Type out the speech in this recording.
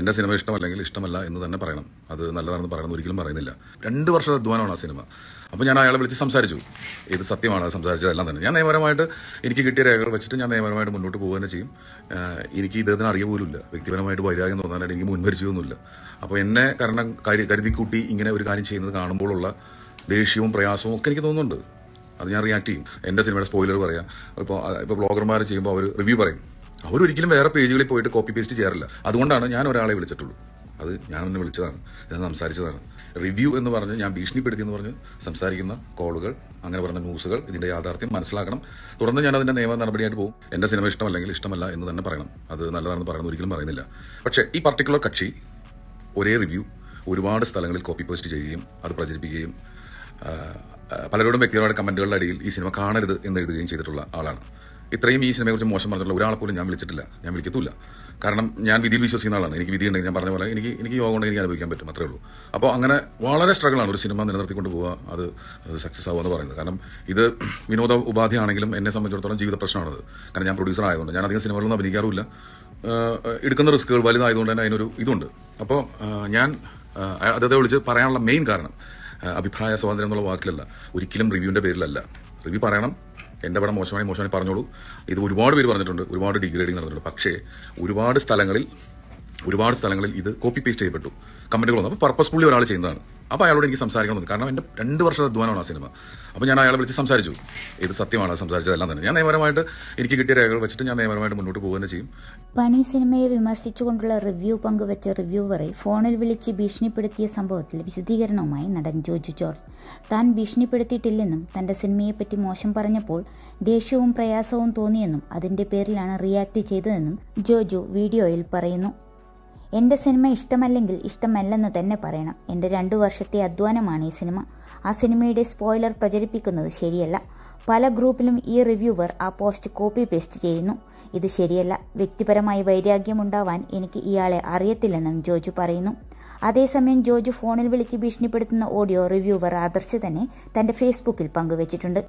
എന്റെ സിനിമ ഇഷ്ടമല്ലെങ്കിൽ ഇഷ്ടമല്ല എന്ന് തന്നെ പറയണം. അത് നല്ലതാണെന്ന് പറയണം ഒരിക്കലും പറയുന്നില്ല. രണ്ട് വർഷത്തെ അധ്വാനമാണ് ആ സിനിമ. അപ്പോൾ ഞാൻ അയാളെ വിളിച്ച് സംസാരിച്ചു. ഇത് സത്യമാണ് സംസാരിച്ചതെല്ലാം തന്നെ. ഞാൻ നിയമപരമായിട്ട് എനിക്ക് കിട്ടിയ രേഖകൾ വെച്ചിട്ട് ഞാൻ നിയമപരമായിട്ട് മുന്നോട്ട് പോകുക തന്നെ ചെയ്യും. എനിക്ക് ഇദ്ദേഹത്തിന് അറിയ വ്യക്തിപരമായിട്ട് വൈരാഗ്യം തോന്നാനായിട്ട് എനിക്ക് മുൻവരിച്ചൊന്നുമില്ല അപ്പോൾ എന്നെ കാരണം കരു കരുതിക്കൂട്ടി ഇങ്ങനെ ഒരു കാര്യം ചെയ്യുന്നത് കാണുമ്പോഴുള്ള ദേഷ്യവും പ്രയാസവും ഒക്കെ എനിക്ക് തോന്നുന്നുണ്ട്. അത് ഞാൻ റിയാക്ട് ചെയ്യും. എന്റെ സിനിമയുടെ സ്പോയിലർ പറയാം. ഇപ്പോൾ ഇപ്പോൾ ബ്ലോഗർമാർ ചെയ്യുമ്പോൾ അവർ റിവ്യൂ പറയും. അവരൊരിക്കലും വേറെ പേജുകളിൽ പോയിട്ട് കോപ്പി പേസ്റ്റ് ചെയ്യാറില്ല. അതുകൊണ്ടാണ് ഞാൻ ഒരാളെ വിളിച്ചിട്ടുള്ളൂ. അത് ഞാൻ ഒന്ന് വിളിച്ചതാണ്. ഞാൻ സംസാരിച്ചതാണ്. റിവ്യൂ എന്ന് പറഞ്ഞ് ഞാൻ ഭീഷണിപ്പെടുത്തി എന്ന് പറഞ്ഞ് സംസാരിക്കുന്ന കോളുകൾ അങ്ങനെ പറഞ്ഞ ന്യൂസുകൾ ഇതിന്റെ യാഥാർത്ഥ്യം മനസ്സിലാക്കണം. തുടർന്ന് ഞാൻ അതിന്റെ നിയമ നടപടിയായിട്ട് പോകും. എന്റെ സിനിമ ഇഷ്ടമല്ലെങ്കിൽ ഇഷ്ടമല്ല എന്ന് തന്നെ പറയണം. അത് നല്ലതാണെന്ന് പറയുന്നത് ഒരിക്കലും പറയുന്നില്ല. പക്ഷേ ഈ പർട്ടിക്കുലർ കക്ഷി ഒരേ റിവ്യൂ ഒരുപാട് സ്ഥലങ്ങളിൽ കോപ്പി പോസ്റ്റ് ചെയ്യുകയും അത് പ്രചരിപ്പിക്കുകയും പലരോടും വ്യക്തിപരമായ കമന്റുകളുടെ അടിയിൽ ഈ സിനിമ കാണരുത് എന്ന് എഴുതുകയും ചെയ്തിട്ടുള്ള ആളാണ്. ഇത്രയും ഈ സിനിമയെക്കുറിച്ച് മോശം പറഞ്ഞിട്ടുള്ള ഒരാളെ പോലും ഞാൻ വിളിച്ചിട്ടില്ല. ഞാൻ വിളിക്കത്തില്ല കാരണം ഞാൻ വിധിയിൽ വിശ്വസിക്കുന്ന ആളാണ്. എനിക്ക് വിധി ഉണ്ടെങ്കിൽ ഞാൻ പറഞ്ഞ പോലെ എനിക്ക് എനിക്ക് യോഗം ഉണ്ടെങ്കിൽ എനിക്ക് അനുഭവിക്കാൻ പറ്റും. അത്രേ ഉള്ളൂ. അപ്പോൾ അങ്ങനെ വളരെ സ്ട്രഗിൾ ആണ് ഒരു സിനിമ നിലനിർത്തിക്കൊണ്ട് പോവുക. അത് സക്സസ് ആവുക എന്ന് പറയുന്നത്. കാരണം ഇത് വിനോദ ഉപാധി ആണെങ്കിലും എന്നെ സംബന്ധിച്ചിടത്തോളം ജീവിത പ്രശ്നമാണത്. കാരണം ഞാൻ പ്രൊഡ്യൂസർ ആയതുകൊണ്ട് ഞാൻ അധികം സിനിമകളൊന്നും അഭിനയിക്കാറില്ല എടുക്കുന്ന റിസ്കുകൾ വലുതായതുകൊണ്ട് തന്നെ അതിനൊരു ഇതുണ്ട്. അപ്പോൾ ഞാൻ അദ്ദേഹത്തെ വിളിച്ച് പറയാനുള്ള മെയിൻ കാരണം അഭിപ്രായ സ്വാതന്ത്ര്യം എന്നുള്ള വാക്കിലല്ല. ഒരിക്കലും റിവ്യൂവിന്റെ പേരിലല്ല. റിവ്യൂ പറയണം എന്റെ പടം മോശമായി മോശമായി പറഞ്ഞോളൂ. ഇത് ഒരുപാട് പേര് പറഞ്ഞിട്ടുണ്ട്. ഒരുപാട് ഡിഗ്രേഡിങ് നടന്നിട്ടുണ്ട്. പക്ഷേ ഒരുപാട് സ്ഥലങ്ങളിൽ ഒരുപാട് സ്ഥലങ്ങളിൽ ഇത് കോപ്പി പേസ്റ്റ് ചെയ്യപ്പെട്ടു. കമന്റുകൾ വന്നു അപ്പോൾ പർപ്പസ്ഫുള്ളി ഒരാൾ ചെയ്യുന്നതാണ്. അപ്പോൾ അയാളോട് എനിക്ക് സംസാരിക്കണം കാരണം എന്റെ രണ്ട് വർഷത്തെ അധ്വാനമാണ് ആ സിനിമ. അപ്പോൾ ഞാൻ അയാളെ വിളിച്ച് സംസാരിച്ചു. ഇത് സത്യമാണ് സംസാരിച്ചതെല്ലാം തന്നെ. ഞാൻ നിയമപരമായിട്ട് എനിക്ക് കിട്ടിയ രേഖകൾ വെച്ചിട്ട് ഞാൻ നിയമപരമായിട്ട് മുന്നോട്ട് പോകുക ചെയ്യും. പണി സിനിമയെ വിമർശിച്ചുകൊണ്ടുള്ള റിവ്യൂ പങ്കുവച്ച റിവ്യൂവറെ ഫോണിൽ വിളിച്ച് ഭീഷണിപ്പെടുത്തിയ സംഭവത്തിൽ വിശദീകരണവുമായി നടൻ ജോജു ജോർജ്. താൻ ഭീഷണിപ്പെടുത്തിയിട്ടില്ലെന്നും തന്റെ സിനിമയെപ്പറ്റി മോശം പറഞ്ഞപ്പോൾ ദേഷ്യവും പ്രയാസവും തോന്നിയെന്നും അതിന്റെ പേരിലാണ് റിയാക്ട് ചെയ്തതെന്നും ജോജു വീഡിയോയിൽ പറയുന്നു. എന്റെ സിനിമ ഇഷ്ടമല്ലെങ്കിൽ ഇഷ്ടമല്ലെന്ന് തന്നെ പറയണം. എന്റെ രണ്ടു വർഷത്തെ അധ്വാനമാണ് ഈ സിനിമ. ആ സിനിമയുടെ സ്പോയിലർ പ്രചരിപ്പിക്കുന്നത് ശരിയല്ല. പല ഗ്രൂപ്പിലും ഈ റിവ്യൂവർ ആ പോസ്റ്റ് കോപ്പി പേസ്റ്റ് ചെയ്യുന്നു. ഇത് ശരിയല്ല. വ്യക്തിപരമായി വൈരാഗ്യമുണ്ടാവാൻ എനിക്ക് ഇയാളെ അറിയത്തില്ലെന്നും ജോജു പറയുന്നു. അതേസമയം ജോജു ഫോണിൽ വിളിച്ച് ഭീഷണിപ്പെടുത്തുന്ന ഓഡിയോ റിവ്യൂവർ ആദർശ് തന്നെ തന്റെ ഫേസ്ബുക്കിൽ പങ്കുവച്ചിട്ടുണ്ട്.